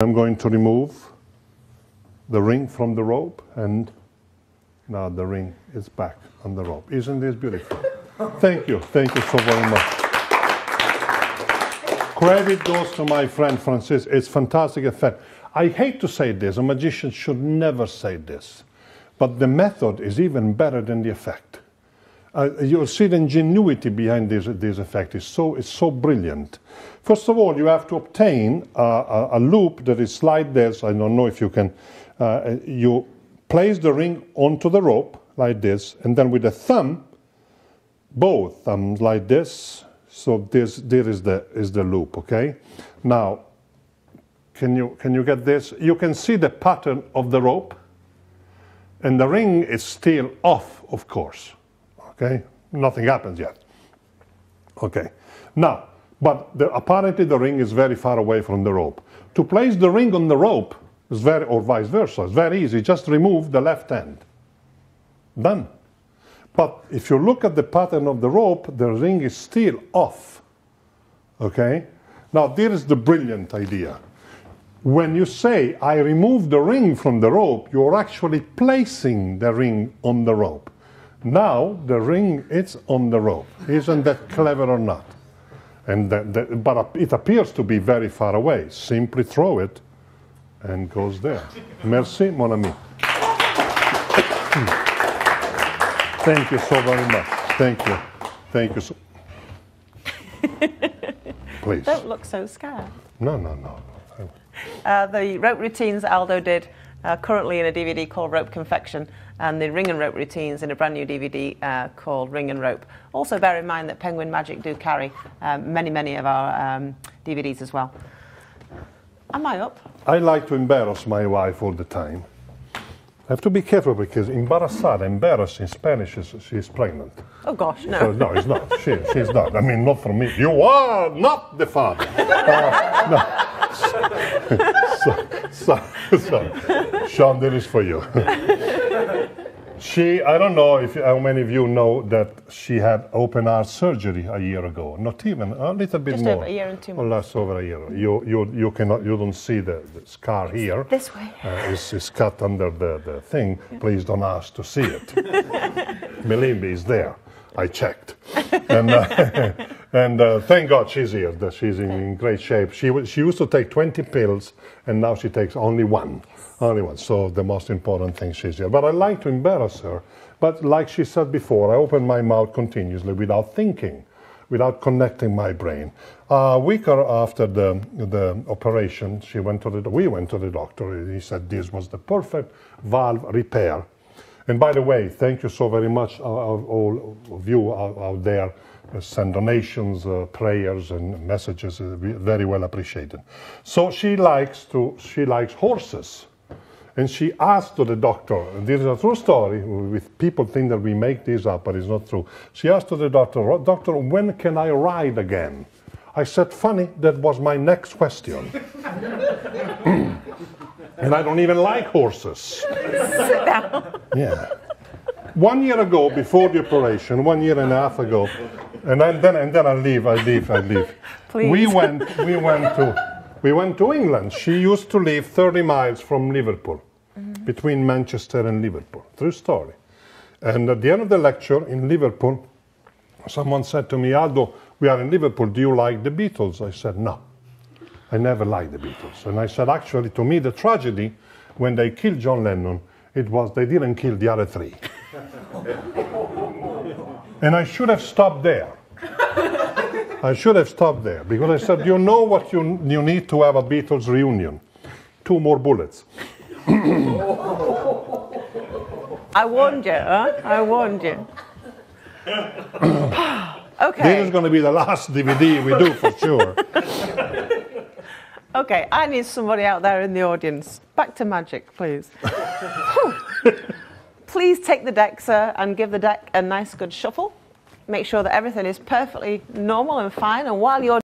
I'm going to remove the ring from the rope and now the ring is back on the rope. Isn't this beautiful? Thank you. Thank you so very much. Credit goes to my friend Francis. It's fantastic effect. I hate to say this, a magician should never say this, but the method is even better than the effect. Uh, you'll see the ingenuity behind this, this effect is so, it's so brilliant. First of all, you have to obtain a, a, a loop that is like this. I don't know if you can. Uh, you place the ring onto the rope like this, and then with the thumb, both thumbs like this. So this, there is the, is the loop, okay? Now, can you, can you get this? You can see the pattern of the rope, and the ring is still off, of course. Okay, nothing happens yet. Okay, now, but the, apparently the ring is very far away from the rope. To place the ring on the rope is very, or vice versa, it's very easy. Just remove the left end. Done. But if you look at the pattern of the rope, the ring is still off. Okay? Now, there is the brilliant idea. When you say, I remove the ring from the rope, you're actually placing the ring on the rope. Now the ring is on the rope. Isn't that clever or not? And the, the, but it appears to be very far away. Simply throw it and goes there. Merci, mon ami. Thank you so very much. Thank you. Thank you so Please. Don't look so scared. No, no, no. Uh, the rope routines Aldo did uh, currently in a DVD called Rope Confection, and the ring and rope routines in a brand new DVD uh, called Ring and Rope. Also, bear in mind that Penguin Magic do carry um, many, many of our um, DVDs as well. Am I up? I like to embarrass my wife all the time. I have to be careful because embarazada, embarrass in Spanish is she's pregnant. Oh gosh, no. So, no, it's not. She, she's not. I mean, not for me. You are not the father. Uh, no. So, so, so, Sean, this is for you. she, I don't know if how many of you know that she had open heart surgery a year ago. Not even a little bit Just more. over a year and two Or less over a year. You, you, you cannot, you don't see the, the scar here. This way. Uh, it's, it's cut under the, the thing. Please don't ask to see it. Believe me, it's there. I checked. and uh, and uh, thank God she's here. That she's in, great shape. She, she used to take 20 pills, and now she takes only one. Only one. So the most important thing she's here. But I like to embarrass her. But like she said before, I open my mouth continuously without thinking without connecting my brain. A week or after the, the operation, she went to the, we went to the doctor. And he said this was the perfect valve repair. And by the way, thank you so very much, uh, all of you out, there. Uh, send donations, uh, prayers, and messages. Uh, very well appreciated. So she likes to. She likes horses. And she asked to the doctor, and this is a true story, with people think that we make this up, but it's not true. She asked to the doctor, Doctor, when can I ride again? I said, Funny, that was my next question. and I don't even like horses. Sit down. Yeah. One year ago, before the operation, one year and a half ago, and then, then and then I leave, I leave, I leave. Please. We went, we went to, we went to England. She used to live 30 miles from Liverpool, between Manchester and Liverpool. True story. And at the end of the lecture in Liverpool, someone said to me, Aldo, we are in Liverpool. Do you like the Beatles? I said, no. I never liked the Beatles. And I said, actually, to me, the tragedy when they killed John Lennon, it was they didn't kill the other three. and I should have stopped there. I should have stopped there because I said, you know what you, you need to have a Beatles reunion? Two more bullets. I warned you, huh? I warned you. okay. This is going to be the last DVD we do for sure. Okay, I need somebody out there in the audience. Back to magic, please. please take the deck, sir, and give the deck a nice good shuffle. Make sure that everything is perfectly normal and fine. And while you're